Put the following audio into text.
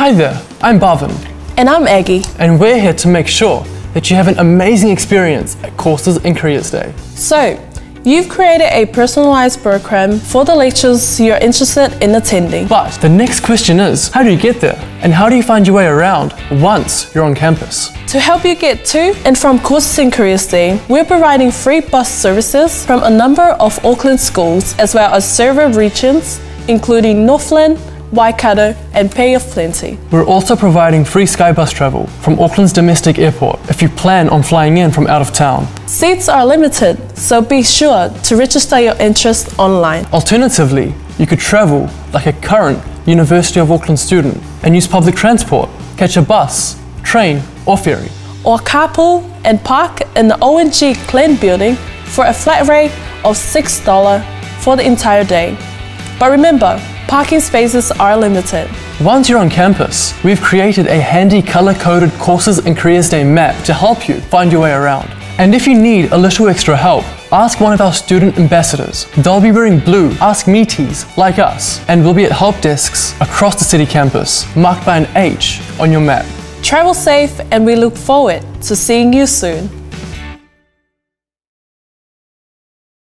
Hi there, I'm Bhavin, And I'm Aggie. and we're here to make sure that you have an amazing experience at Courses and Careers Day. So, you've created a personalized program for the lectures you're interested in attending. But the next question is, how do you get there? And how do you find your way around once you're on campus? To help you get to and from Courses and Careers Day, we're providing free bus services from a number of Auckland schools as well as several regions, including Northland, Waikato, and Bay of Plenty. We're also providing free Skybus travel from Auckland's domestic airport if you plan on flying in from out of town. Seats are limited, so be sure to register your interest online. Alternatively, you could travel like a current University of Auckland student and use public transport, catch a bus, train, or ferry. Or carpool and park in the ONG Glen building for a flat rate of $6 for the entire day. But remember, parking spaces are limited. Once you're on campus, we've created a handy color-coded Courses and Careers Day map to help you find your way around. And if you need a little extra help, ask one of our student ambassadors. They'll be wearing blue Ask Me Meeties like us, and we'll be at help desks across the city campus, marked by an H on your map. Travel safe, and we look forward to seeing you soon.